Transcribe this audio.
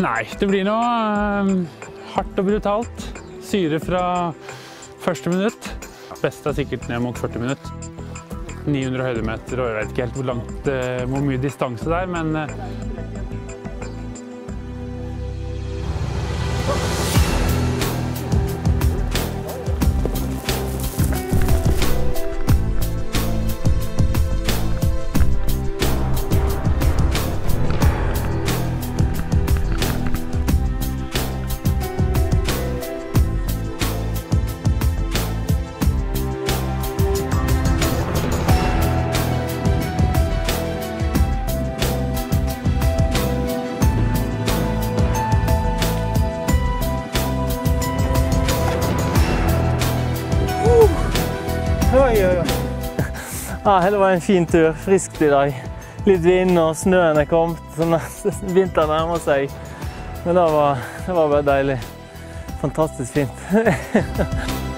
Nei, det blir noe eh, hardt og brutalt. Syre fra første minutt. Best er sikkert ned mot 40 minutter. 900 høydemeter, og jeg vet ikke helt hvor langt, eh, hvor mye distanse det er, men Oi, oi, oi. Ja, det var en fin tur. Friskt i dag. Litt vind og snøen er kommet, så vinteren nærmer seg. Men det var, det var bare deilig. Fantastisk fint.